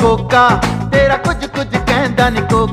ਕੋਕਾ ਤੇਰਾ ਕੁਝ ਕੁਝ ਕਹਿੰਦਾ ਨੀ ਕੋਕਾ